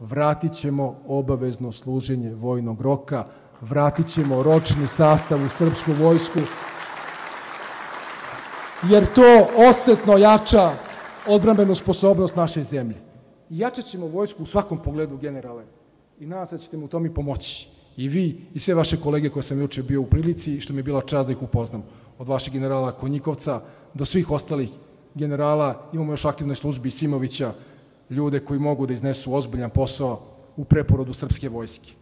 vratit ćemo obavezno služenje vojnog roka, vratit ćemo ročni sastav u srpsku vojsku, jer to osetno jača odbrambenu sposobnost naše zemlje. I jačat ćemo vojsku u svakom pogledu, generale. I nadam se da ćete mu to mi pomoći. I vi i sve vaše kolege koje sam juče bio u prilici i što mi je bila čast da ih upoznam. Od vašeg generala Konjikovca do svih ostalih generala, imamo još aktivnoj službi i Simovića, ljude koji mogu da iznesu ozbiljan posao u preporodu srpske vojske.